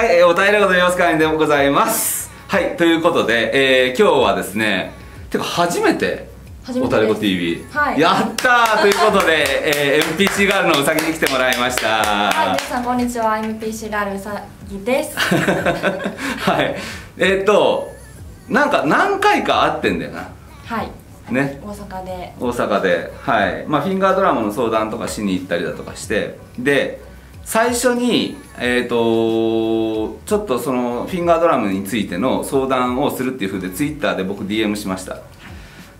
はい、えーお便りございます。会員でございます。はい、ということで、えー今日はですね、てか初めて、初めてです。おたれこ TV、はい。やったー！ということで、えー MPC ガールのうさぎに来てもらいました。はい、皆さんこんにちは。MPC ガールうさぎです。はい、えーっと、なんか何回か会ってんだよな。はい。ね。大阪で。大阪で、はい。まあ、フィンガードラムの相談とかしに行ったりだとかして。で最初に、えー、とちょっとそのフィンガードラムについての相談をするっていうふうでツイッターで僕 DM しました。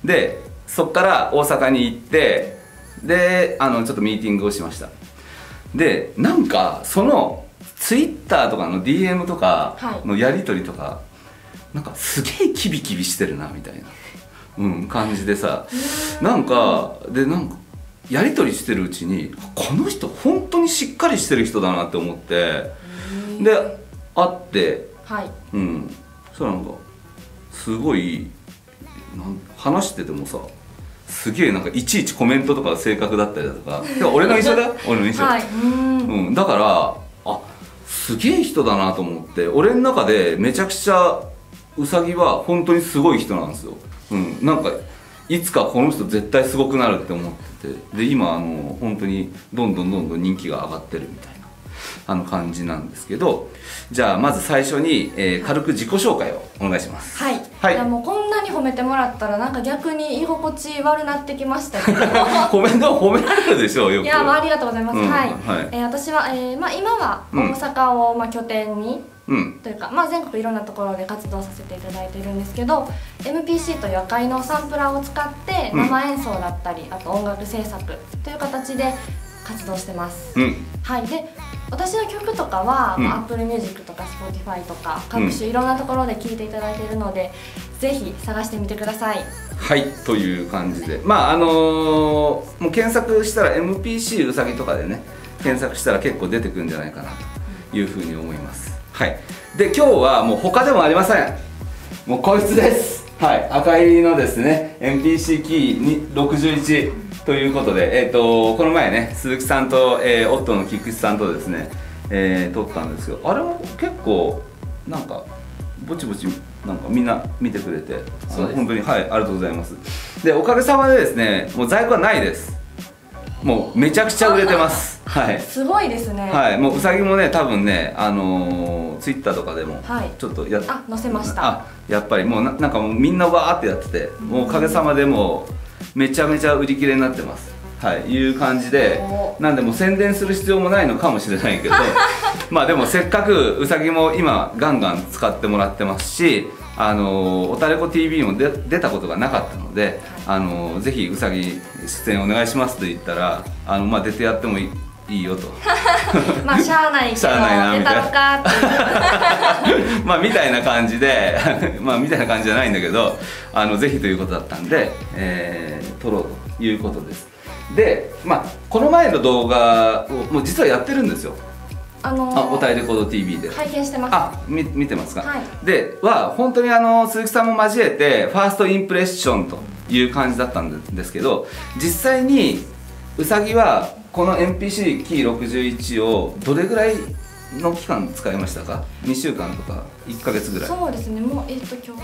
でそっから大阪に行ってであのちょっとミーティングをしました。でなんかそのツイッターとかの DM とかのやり取りとか、なんかすげえキビキビしてるなみたいな、うん、感じでさ。なんかでなんかやり取りしてるうちにこの人本当にしっかりしてる人だなって思ってで会ってはい。うん。そしたらなんかすごいなん話しててもさすげえなんかいちいちコメントとか正確だったりだとか 俺の印象だよ。俺の印象、はいうーん。うん、だからあすげえ人だなと思って俺の中でめちゃくちゃウサギは本当にすごい人なんですよ、うん、なんかいつかこの人絶対すごくなるって思っててで今あの本当にどんどんどんどん人気が上がってるみたいなあの感じなんですけどじゃあまず最初に、えー軽く自己紹介をお願いします。はい、はい。いやもうこんなに褒めてもらったらなんか逆に居心地悪なってきましたけど。コメント褒められるでしょうよく。いやまあありがとうございます、うんはい、はい。えー私は、えーまあ、今はうん。大阪を、まあ、拠点にうんというか、まあ、全国いろんなところで活動させていただいているんですけど MPC という赤いのサンプラーを使ってうん。生演奏だったり、あと音楽制作という形で活動してます、うん。はい。で私の曲とかは、うん。まあ、Apple Music とか Spotify とか各種いろんなところで聴いていただいているので、ぜひ探してみてください。はい。という感じで。まああのーもう検索したら MPC うさぎとかでね検索したら結構出てくるんじゃないかなというふうに思いますはい。で今日はもう他でもありません。もうこいつです。はい。赤いのですね。MPC キーに61ということでえっ、とこの前ね鈴木さんと、えー、オットーの菊池さんとですね、えー撮ったんですけどあれも結構なんかぼちぼちなんかみんな見てくれてそう本当にはいありがとうございます。でおかげさまでですねもう在庫はないです。もうめちゃくちゃ売れてますはい。すごいですね。はい。もううさぎもね多分ねあのー、ツイッターとかでもはい。ちょっとやっあ載せました。あやっぱりもうななんかもうみんなわーってやっててもうおかげさまでもうめちゃめちゃ売り切れになってます。はい。いう感じでおなんでもう宣伝する必要もないのかもしれないけど まあでもせっかくうさぎも今ガンガン使ってもらってますしあのーおたれこ TV も出出たことがなかったので、あのーぜひうさぎ出演お願いしますと言ったらあの、まあ、出てやってもいいいいよと。まあしゃあないけど出たのかって まあみたいな感じで まあみたいな感じじゃないんだけどあのぜひということだったんで、えー撮ろうということです。でまあこの前の動画をもう実はやってるんですよ。あのーあおたえレコード TV で。拝見してます。あみ見てますか、はい。では本当にあの鈴木さんも交えてファーストインプレッションという感じだったんですけど実際にうさぎはこの MPC キー61をどれぐらいの期間使いましたか？2週間とか1ヶ月ぐらい。そうですねもうえっ、と今日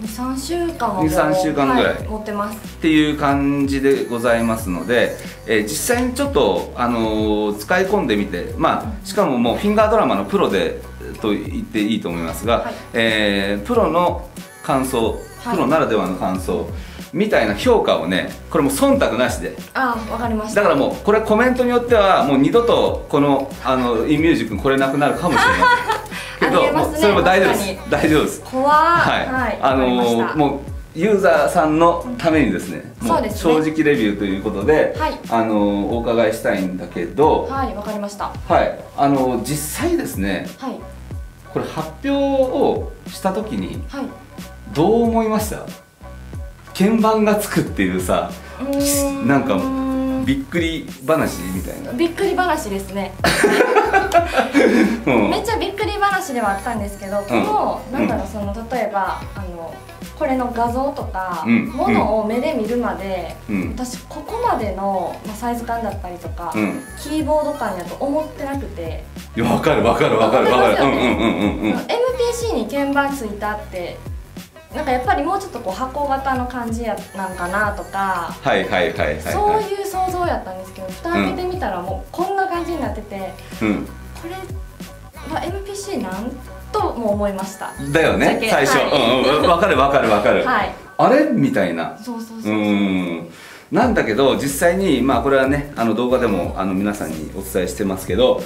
23週間はもう2 3週間ぐらい。はい、持ってます。っていう感じでございますので、えー実際にちょっと、あのー使い込んでみて、まあ、しかももうフィンガードラマのプロでと言っていいと思いますが、はい。えープロの感想はい。プロならではの感想、みたいな評価をねこれも忖度なしで。あわかりました。だからもうこれコメントによってはもう二度とこのあのインミュージックこれなくなるかもしれません。け どありえますねもうそれも大丈夫です。確大丈夫です。怖はい、はい、あのもうユーザーさんのためにですね、うですね。正直レビューということで、はい。あのーお伺いしたいんだけど、はいわかりました。はい、あのー実際ですね、はい。これ発表をした時にはい。どう思いました？鍵盤がつくっていうさ、なんかうびっくり話みたいな。びっくり話ですね。うん。めっちゃびっくり話ではあったんですけど、この、なんだろうその例えばあのこれの画像とか、うん。ものを目で見るまで、うん。私ここまでの、まあ、サイズ感だったりとか、うん。キーボード感やと思ってなくて、いやわかるわかるわかるわかる。うんうんうんうんうん。MPC に鍵盤ついたってなんかやっぱりもうちょっとこう箱型の感じやなんかなとか、はいはいはいはいそうはいいう想像やったんですけど蓋開けてみたらもうこんな感じになってて、うん。これは MPC なんとも思いました。だよね最初、はい。うんうんわかるわかるわかる、はい。あれ？みたいな。そうそうそうう、ん。なんだけど実際にまあこれはねあの動画でもあの皆さんにお伝えしてますけど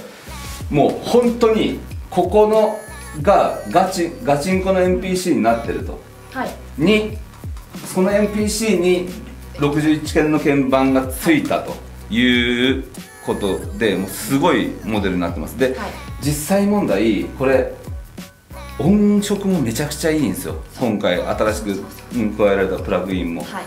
もう本当にここのがガチガチンコの MPC になってると。はいにその MPC に61件の鍵盤がついたということでもうすごいモデルになってます。で、はい。実際問題これ音色もめちゃくちゃいいんですよ。今回新しくうん加えられたプラグインも。はい。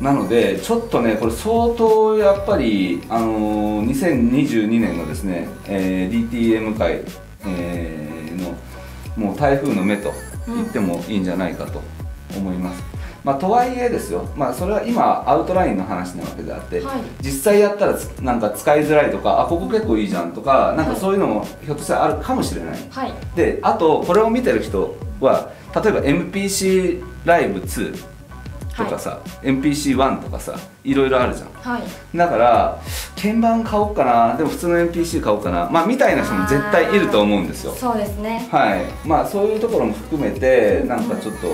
なのでちょっとねこれ相当やっぱりあのー2022年のですね、えー DTM 界、えーのもう台風の目と言ってもいいんじゃないかと思います、まあとはいえですよ。まあそれは今アウトラインの話なわけであって、はい。実際やったらつなんか使いづらいとかあここ結構いいじゃんとかなんかそういうのもひょっとしたらあるかもしれない。はい。であとこれを見てる人は例えば MPC ライブ2とかさ、MPC1 とかさいろいろあるじゃん。はい。だから鍵盤買おうかな。でも普通の MPC 買おうかな。まあみたいな人も絶対いると思うんですよ。そうですね。はい。まあそういうところも含めてなんかちょっと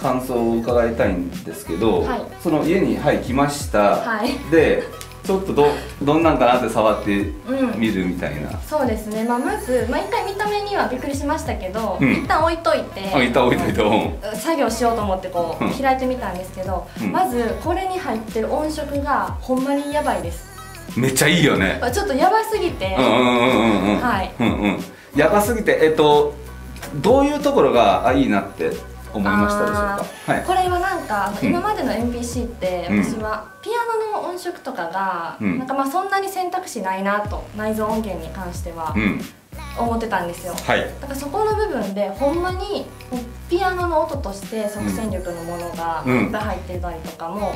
感想を伺いたいんですけど、はい。その家にはい来ました、はい。でちょっとどどんなんかなって触ってうん。みるみたいな、そうですね、まあ、まず、まあ、一回見た目にはびっくりしましたけど、うん。一旦置いといてあいた置いといたうん。作業しようと思ってこう、うん。開いてみたんですけど、うん。まずこれに入ってる音色がほんまにやばいです。めっちゃいいよね。ちょっとやばすぎて、うんうんうんうんうん。はい。うんうん。やばすぎてえっとどういうところがあいいなって思いましたでしょうか？はい。これはなんかうん。今までの MPC ってうん。私はピアノの音色とかが、うん。なんかまあそんなに選択肢ないなと内蔵音源に関してはうん。思ってたんですよ、はい。だからそこの部分でほんまにピアノの音として即戦力のものがうん。いっぱい入ってたりとかも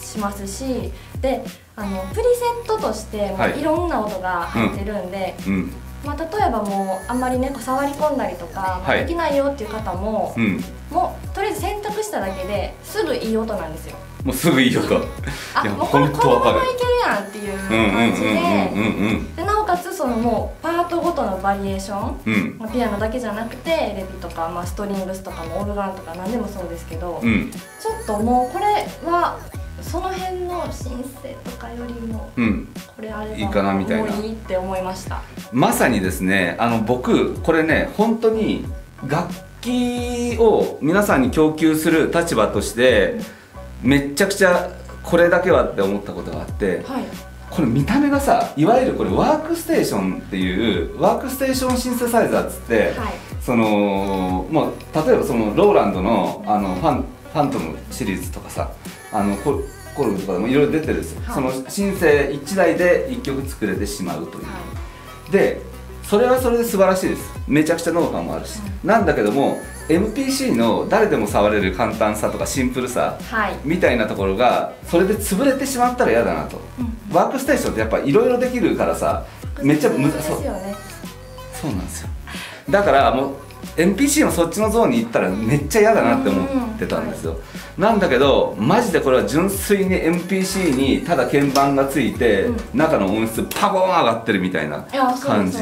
しますしであのプリセットとしてい。ろんな音が入ってるんで、うんまあ、例えばもうあんまりね触り込んだりとか、できないよっていう方も、うん。もうとりあえず選択しただけですぐいい音なんですよ。もうすぐいい音。あもうこことのままいけるやんっていう感じででなおかつそのもうパートごとのバリエーションうん。ピアノだけじゃなくてレビとか、まあ、ストリングスとかもオルガンとか何でもそうですけど、うん。ちょっともうこれはその辺の申請とかよりもうん。これあればいいかなみたいな。いいって思いました。まさにですねあの僕これね本当に楽器を皆さんに供給する立場としてめっちゃくちゃこれだけはって思ったことがあってはい。これ見た目がさいわゆるこれワークステーションっていうワークステーションシンセサイザーっつって、はい。そのもう例えばそのローランドのあのファンファントムシリーズとかさあのココルグとかでもいろいろ出てるんですよ、はい。そのシンセ1台で1曲作れてしまうという、はでそれはそれで素晴らしいです。めちゃくちゃノウハウもあるし、なんだけども MPC の誰でも触れる簡単さとかシンプルさいはい。みたいなところがそれで潰れてしまったら嫌だなと、ワークステーションってやっぱいろいろできるからさめっちゃむですそうよね。そうなんですよ。だからもう NPC のそっちのゾーンに行ったらめっちゃ嫌だなって思ってたんですよ、なんだけどマジでこれは純粋に NPC にただ鍵盤がついて、うん。中の音質パコーン上がってるみたいな感じ。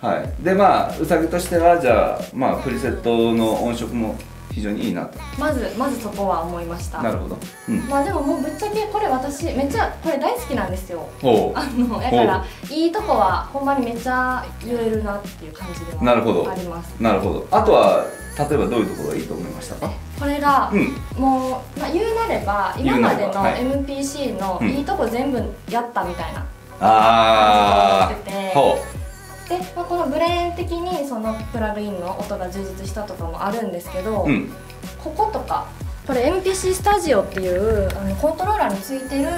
はい。でまあうさぎとしてはじゃあまあプリセットの音色も非常にいいなと。まずまずそこは思いました。なるほど。うん。まあでももうぶっちゃけこれ私めっちゃこれ大好きなんですよ。あのだからいいとこはほんまにめっちゃ言えるなっていう感じではなるほど。あります。なるほど。あとは例えばどういうところがいいと思いました？かこれが、うん。もう、まあ、言うなれば今までの MPC のうん。いいとこ全部やったみたいな、あ感じであほで、まあ、このブレーン的にそのプラグインの音が充実したとかもあるんですけど、ううん。こことかこれ MPC スタジオっていうあのコントローラーについてる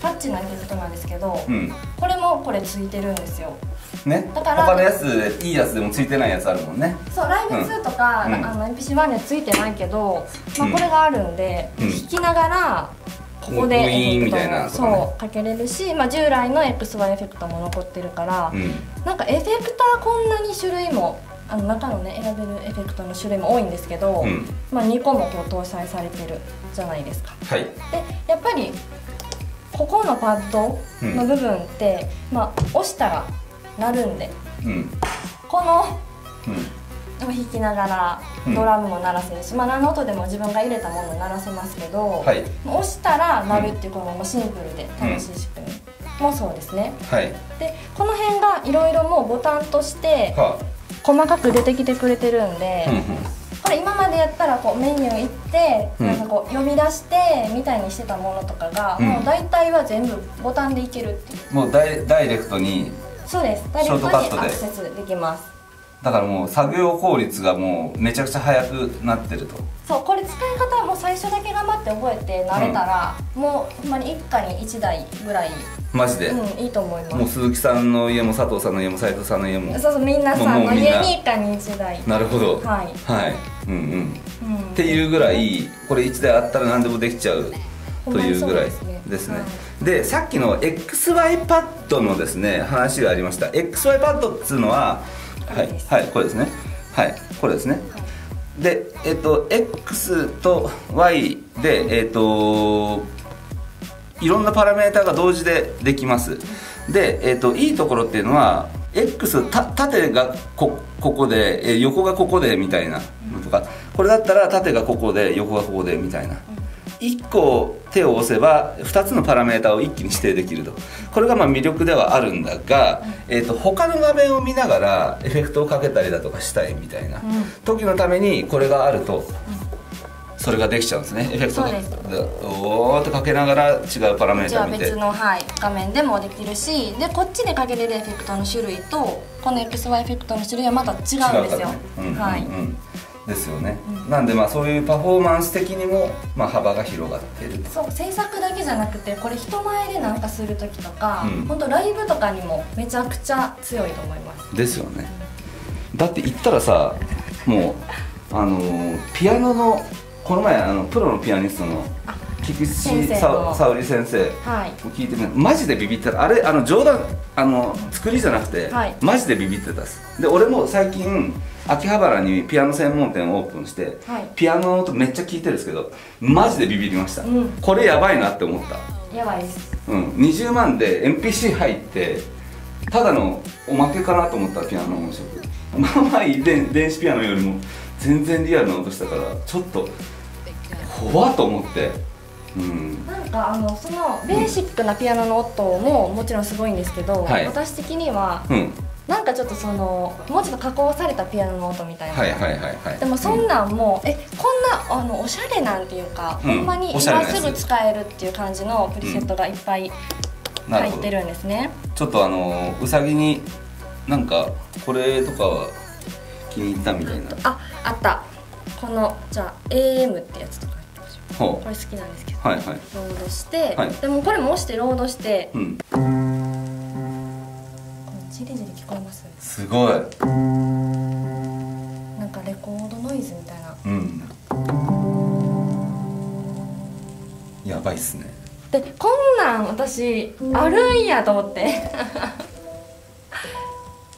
タッチなエフェクトなんですけど、うん。これもこれついてるんですよ。ね。だから他のやつでいいやつでもついてないやつあるもんね。そうライブ2とか、うん。あの MP1 にはついてないけど、まあ、うん。これがあるんで、うん。弾きながらここでエフェクトもそうかけれるし、まあ、従来の XY エフェクトも残ってるから、うん。なんかエフェクターこんなに種類もあの中のね選べるエフェクトの種類も多いんですけど、うん。まあ、2個もこう搭載されてるじゃないですか。はい。でやっぱりここのパッドの部分って、まあ、押したら鳴るんでうん。このうん弾きながらうん。ドラムも鳴らせるし、まあ何の音でも自分が入れたものを鳴らせますけど、はい。押したら鳴るっていうこのもうシンプルで楽しい仕組みもそうですね。はい。でこの辺がいろいろもうボタンとしては細かく出てきてくれてるんで、あうんうん。これ今までやったらこうメニュー行って、うん。なんかこう呼び出してみたいにしてたものとかが、うん。もう大体は全部ボタンでいけるっていう。もうダイダイレクトにそうです。ダイレクトにショートカットで。アクセスできますだからもう作業効率がもうめちゃくちゃ速くなってると。そうこれ使い方はもう最初だけ頑張って覚えて慣れたら、もうほんまに一家に1台ぐらい、マジで、うん、いいと思います。もう鈴木さんの家も佐藤さんの家も斉藤さんの家もそうそうみんなさんの家に一家に1台。な。るほど。はい、はい。うんうん。うん、っていうぐらいこれ1台あったら何でもできちゃうというぐらいですね。ですね。はい。でさっきの XY パッドのですね話がありました。XY パッドっつうのははいこれです。はいこれですね。はいこれですね。でえっと X と Y でえっといろんなパラメータが同時でできます。で、えっといいところっていうのは X た縦がこここで、えー横がここでみたいなのとかこれだったら縦がここで横がここでみたいな1個手を押せば2つのパラメータを一気に指定できると。これがまあ魅力ではあるんだが、えー、と他の画面を見ながらエフェクトをかけたりだとかしたいみたいな。うん。時のためにこれがあるとそれができちゃうんですね。エフェクトそうです。でおーってかけながら違うパラメーじゃあタ見て別の、はい、画面でもできるしでこっちでかけれるエフェクトの種類とこの XY エフェクトの種類はまた違うんですよ、違うからね。うんうんうん。はいですよね、うんなんでまあそういうパフォーマンス的にも、まあ、幅が広がっていると。そう制作だけじゃなくてこれ人前でなんかする時とか、うん。本当ライブとかにもめちゃくちゃ強いと思います。ですよね。だって言ったらさもうあのーピアノのこの前あのプロのピアニストの菊池沙織先生はい。聞いてみマジでビビってた。あれあの冗談あの作りじゃなくて、はい。マジでビビってたっす。で俺も最近秋葉原にピアノ専門店をオープンして、はい。ピアノの音めっちゃ聞いてるんですけどマジでビビりました、うん。これやばいなって思った。やばいです。うん、20万で MPC 入ってただのおまけかなと思ったピアノの音色。まあまあいい電電子ピアノよりも全然リアルな音したからちょっと怖っと思って。うん。なんかあのそのベーシックなピアノの音ももちろんすごいんですけど、はい。私的にはうんなんかちょっとそのもうちょっと加工されたピアノの音みたいな、はいはいはいはい。でもそんなんもう、えこんなあのおしゃれなんていうか、うん。ほんまに今すぐ使えるっていう感じのプリセットがいっぱい入ってるんですね、ちょっとあのうさぎになんかこれとかは気に入ったみたいな。ああった。このじゃあ AM ってやつとかこれ好きなんですけど。うはいはい。ロードして、はい。でもこれも押してロードして。うんこのジリジリ聞こえます？すごい。なんかレコードノイズみたいな。うん。やばいっすね。でこんなん私あるんやと思って。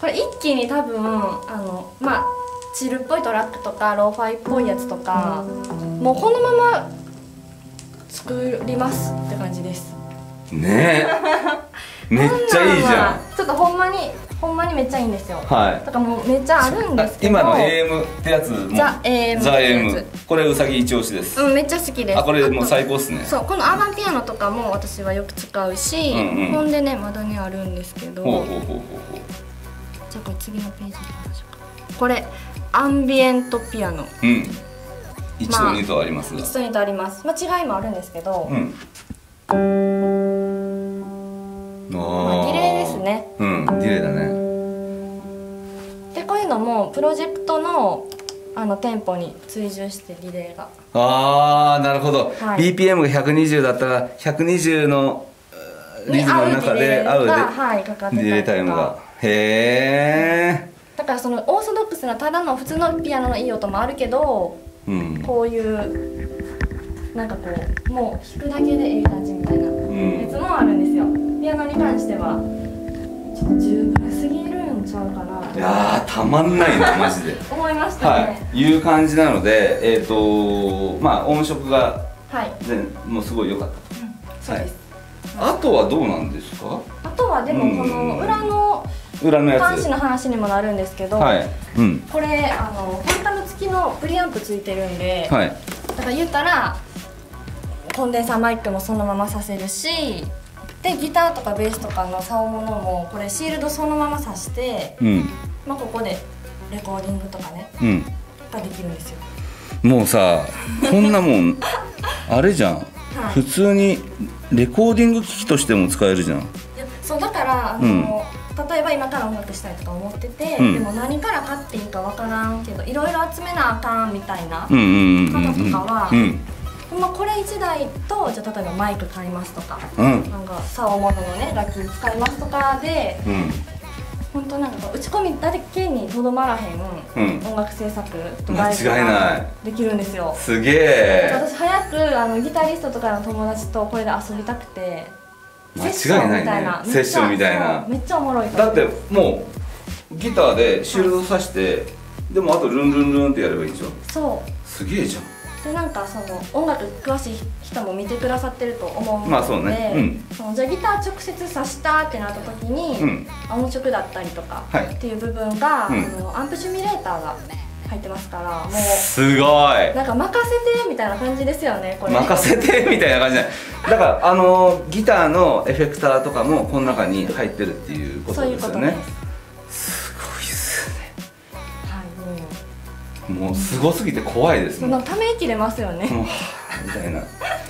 これ一気に多分あのまあチルっぽいトラックとかローファイっぽいやつとかもうこのまま作りますって感じです。ねえ めっちゃいいじゃん。ちょっとほんまにほんまにめっちゃいいんですよ。はい。だからもうめっちゃあるんですけど。今の AM ってやつもザ AM ザ AM これうさぎ一押しです、うんめっちゃ好きです。あこれもうと最高っすね。そうこのアーバンピアノとかも私はよく使うし、うんうん。ほんでねまだねあるんですけど。ほうほうほうほうほじゃあこれ次のページ行きましょうか。これアンビエントピアノ。ううん。1と2とありますが、1と2とあります、まあ、違いもあるんですけど、うんまあ、ディレイですね。うんディレイだね。でこういうのもプロジェクトのあのテンポに追従してディレイが。ああなるほど、はい。BPM が120だったら120のリズムの中で合うではいかかってたりとか。ディレイタイムが。へえだからそのオーソドックスなただの普通のピアノのいい音もあるけどうん。こういうなんかこうもう弾くだけでええ感じみたいなうん。やつもあるんですよ。ピアノに関してはちょっと十分すぎるんちゃうかな。いやーたまんないな マジで。思いましたはねいいう感じなのでえっ、とまあ音色がはい、全もうすごい良かった。そうです、あとはどうなんですか？あとはでもこの裏の裏のやつ。端子の話にもなるんですけど、はい。うん。これあのフォンタム付きのプリアンプついてるんで、はい。だから言ったらコンデンサーマイクもそのままさせるしでギターとかベースとかの竿物もこれシールドそのままさして、うん。まあ、ここでレコーディングとかねうん。ができるんですよ。もうさこんなもん あれじゃん、はい。普通にレコーディング機器としても使えるじゃん。いやそうだからあの、例えば今から音楽したいとか思ってて、うん。でも何から買っていいかわからんけどいろいろ集めなあかんみたいな、うんうんうんうん方とかはうんほんまこれ1台とじゃあ例えばマイク買いますとかうん。なんか竿物のね楽器使いますとかでうん。本当なんか打ち込みだけにとどまらへん、うん。音楽制作と間違いない。ができるんですよ。すげえ。私早くあのギタリストとかの友達とこれで遊びたくて間違いないね。セッションみたいなそうめっちゃおもろいだってもうギターでシールドさしてでもあとルンルンルンってやればいいじゃんそう。すげえじゃんでなんかその音楽詳しい人も見てくださってると思うので、まあそうね。うん。そのじゃあギター直接挿したってなった時に、うん。音色だったりとかはい。っていう部分が、うん。あのアンプシミュレーターが入ってますからもうすごい。なんか任せてみたいな感じですよねこれ。任せてみたいな感じじゃない。だからあのギターのエフェクターとかもこの中に入ってるっていうことそういうことでですよねすもうすごすぎて怖いですもん。ため息出ますよね、みたいな。い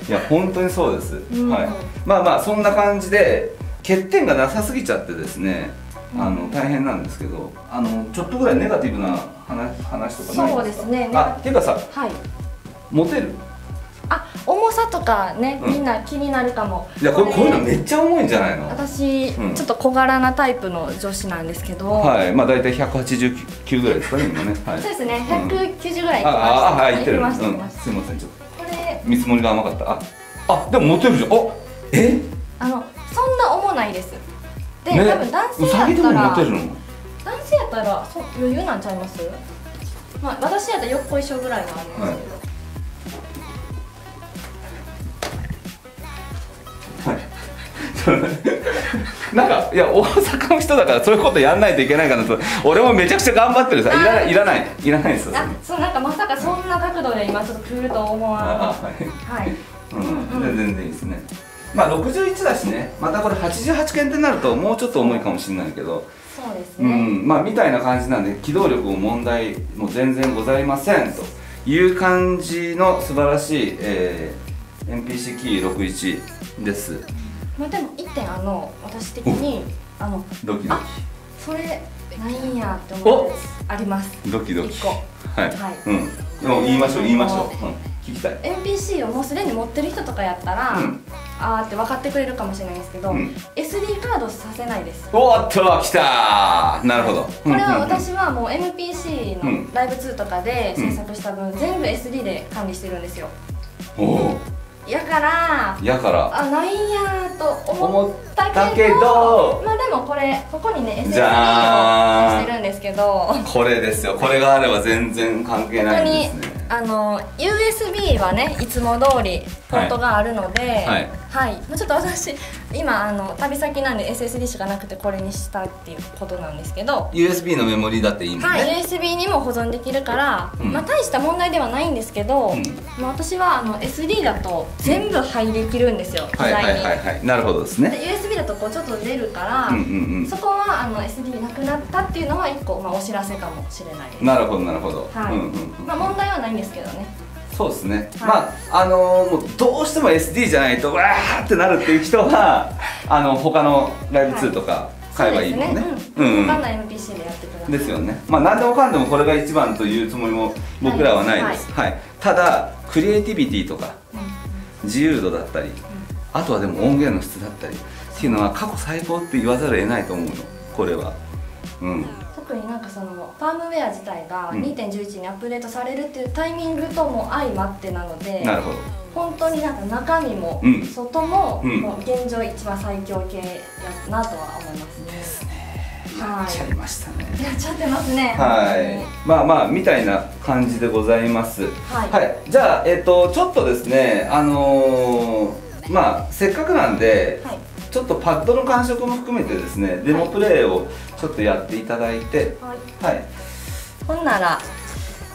や本当にそうです、ん。はい。まあまあそんな感じで欠点がなさすぎちゃってですねあの大変なんですけどあのちょっとぐらいネガティブな話話とかないそうですね。あっていうかさはい。モテるあ重さとかね、うん。みんな気になるかも。いやこれこういうのめっちゃ重いんじゃないの？私、うん。ちょっと小柄なタイプの女子なんですけど、はい。まあ大体189ぐらいですかね今ね。はい。そうですね。うん。190ぐらいいきあましたああはい言ってる。うん。すいませんちょっと。これ見積もりが甘かった。ああでもモテるじゃん。あえ？あのそんな重ないです。で、ね。多分男性やったら男性やったらそ余裕なんちゃいます？まあ私やったらよっこいしょぐらいはありますけど、なんかいや大阪の人だからそういうことやんないといけないかなと。俺もめちゃくちゃ頑張ってるさ。いらないいらない。いらないですよあそうなんかまさかそんな角度で今ちょっと来ると思わなあはい。はいうん、全然いいですね。まあ61だしね。またこれ88件ってなるともうちょっと重いかもしれないけど。そうですうね、ん。まあみたいな感じなんで機動力も問題も全然ございませんという感じの素晴らしい、えー、NPC キー61ですまあでも一点あの私的にあのドキドあそれないんやって思うあります。キドキ。ドキはい、はい。うん。でも言いましょう言いましょう、うん、聞きたい。NPC をもうすでに持ってる人とかやったら、うん。あーって分かってくれるかもしれないですけど、うん。SD カードさせないです。おっと来たー。なるほど。これは私はもう NPC うん。のライブ2とかで制作した分、全部 SD で管理してるんですよ。おおやからやから。あないんやと思思っったたけどけど。まあでもこれここにねんをしてるんですけど。これですよ。これがあれば全然関係ないですね。あの USB はねいつも通りポートがあるので、はい。はい。まあちょっと私今あの旅先なんで SSD しかなくてこれにしたっていうことなんですけど、USB のメモリだっていいもんはい、ね USB にも保存できるから、うん。まあ大した問題ではないんですけど、うん。まあ私はあの SD だと全部入りきるんですよ、はいはい機材に、はい。はいなるほどですでね USB だとこうちょっと出るから、うんうんうん。そこはあの SD なくなったっていうのは一個、まあ、お知らせかもしれないです。なるほどなるほど、はい。うんうんうん。まあ問題はないんですけどねそうですね、はい。まああのーもうどうしても SD じゃないとわーってなるっていう人は あの他のライブ2とか買えばいいもんね,、そうですね、うん、うん。うん。他の NPC でやってください。ですよね。まあ何でもかんでもこれが一番というつもりも僕らはないです、はい。ただクリエイティビティとか自由度だったりあとはでも音源の質だったりっていうのは過去最高って言わざるを得ないと思うの。これは。うん特になんかそのファームウェア自体がうん。2.11にアップデートされるっていうタイミングとも相まってなのでなるほど。本当になんか中身もうん。外も,、うん。もう現状一番最強系やなとは思いますね。やっちゃいましたね。やっちゃってますね。はい。まあまあみたいな感じでございます。はい。はい、じゃあえっ、とちょっとですねあのーまあせっかくなんで、はいちょっとパッドの感触も含めてですねデモプレイをちょっとやっていただいてはい。はい。ほんなら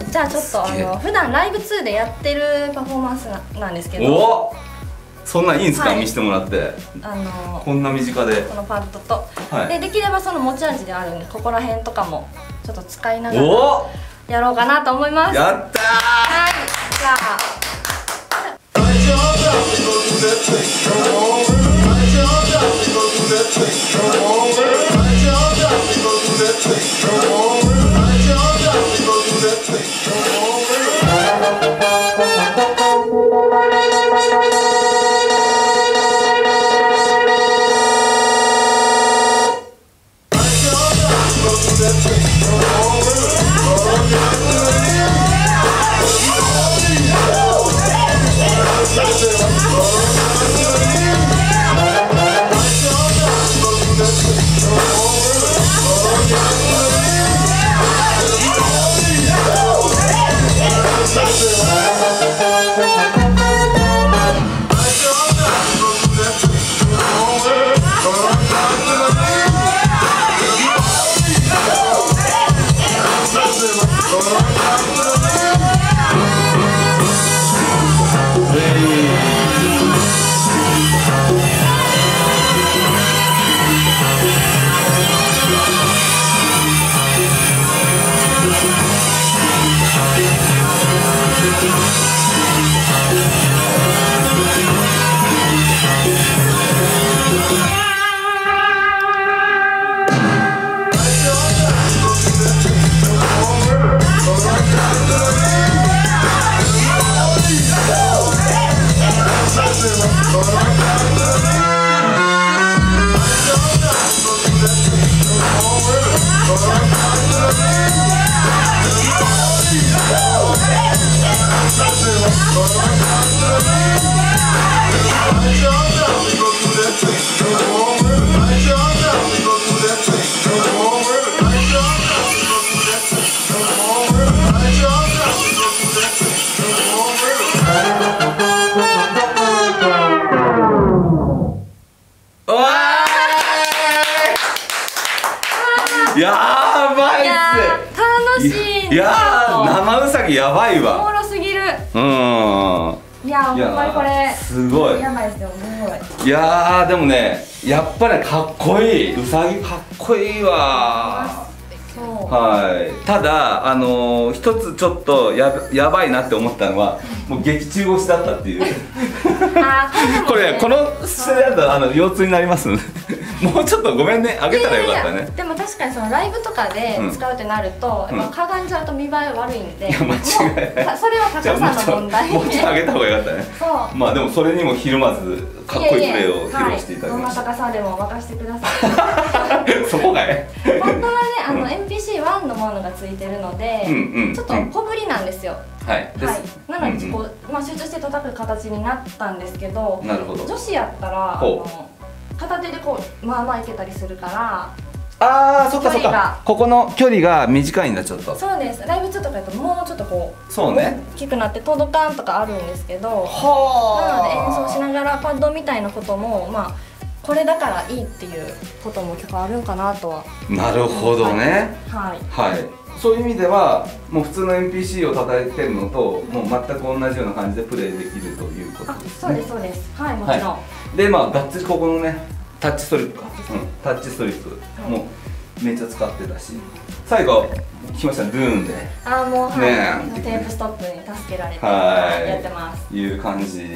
じゃあちょっとあの普段ライブ2でやってるパフォーマンスななんですけど。おそんなんいいんですか、はい。見せてもらって。あのこんな身近で。このパッドと、はい。でできればその持ち味であるんでここら辺とかもちょっと使いながらおやろうかなと思います。やったはい。じゃあうやばい楽しいいやー生うさぎやばいおもわろすぎる。うん。いやほんまにこれすごい。やばいですよい。いやーでもねやっぱりかっこいい。うさぎかっこいいわ。はい。ただあのー、一つちょっとややばいなって思ったのはもう劇中腰だったっていう。これね。この姿勢だとあの腰痛になります？もうちょっとごめんねあげたらよかったいやいやねでも確かにそのライブとかでうん。使うってなると、うん。やっぱかがんじゃうと見栄え悪いんでいや間違いないそれは高さの問題もうちょっと上げた方がよかったね。そう。まあでもそれにもひるまずかっこいいプレーを披露していただきましはい、どんな高さでも任せてください。た そこがね本当はねあの NPC1 のものがついてるので、うんうんちょっと小ぶりなんですよ、はい。はい、なのでうんこう、まあ、集中して叩く形になったんですけどなるほど。女子やったらあの片手でこうまあまあいけたりするから。あーそっかそっか。ここの距離が短いんだちょっと。そうです。ライブ2とかやともうちょっとこうそうね。大きくなって届かんとかあるんですけど。なので演奏しながらパッドみたいなこともまあこれだからいいっていうことも結構あるんかなとは。なるほどね。はい。はい。そういう意味ではもう普通の NPC を叩いてるのともう全く同じような感じでプレイできるということあですそうでねすそうです。はいもちろん、はでまあがっつりここのねタッチストリップか、うん、タッチストリップはいもうめっちゃ使ってたし。最後来ましたドゥーンで。あーもうはい、テープストップに助けられてはい。やってます。いう感じ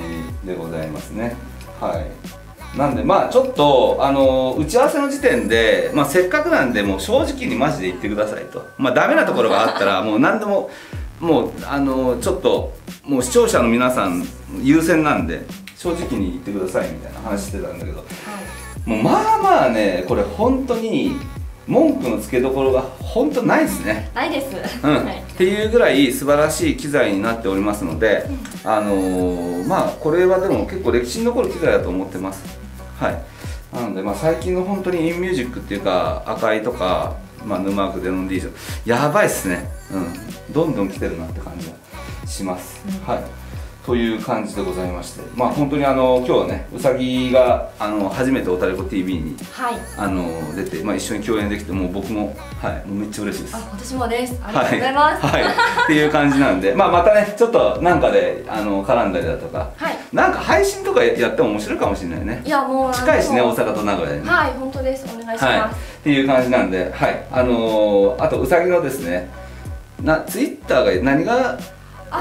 でございますね。はい。なんでまあちょっとあの打ち合わせの時点で、まあ、せっかくなんでもう正直にマジで言ってくださいと。まあダメなところがあったらもう何でももうあのちょっともう視聴者の皆さん優先なんで正直に言ってくださいみたいな話してたんだけどはい。もうまあまあねこれ本当に文句のつけどころが本当ないですね。ないです、うん。はい。っていうぐらい素晴らしい機材になっておりますので、あのーまあこれはでも結構歴史に残る機材だと思ってます。はい。なのでまあ最近の本当にインミュージックっていうか赤いとか、まあ、沼クデノン D ショやばいっすね。うん。どんどん来てるなって感じがします、はいという感じでございましてまあ本当にあの今日はねうさぎがあの初めて「おたれこ TV」にはい。あの出て、まあ、一緒に共演できてもう僕もはいもうめっちゃ嬉しいです。あ私もです。ありがとうございます。はい、はい、っていう感じなんで、まあ、またねちょっとなんかであの絡んだりだとかはい。なんか配信とかやっても面白いかもしれないね。いやもう近いしね大阪と名古屋でねはい本当です。お願いしはい、ます、っていう感じなんで、はい、あのーあとうさぎのですねなツイッターが何が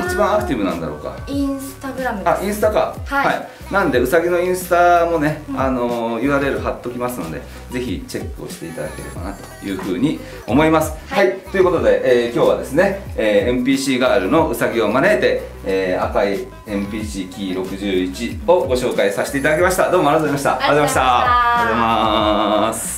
一番アクティブなんだろうか。インスタグラムあインスタか。はい。なんでうさぎのインスタもね、あのー URL 貼っときますのでぜひチェックをしていただければなというふうに思います。は、はい。いということで、えー今日はですね、えー NPC ガールのうさぎを招いて、えー赤い NPC キー61をご紹介させていただきました。どうもありがとうございました。ありがとうございました。ありがとうございます